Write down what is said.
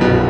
you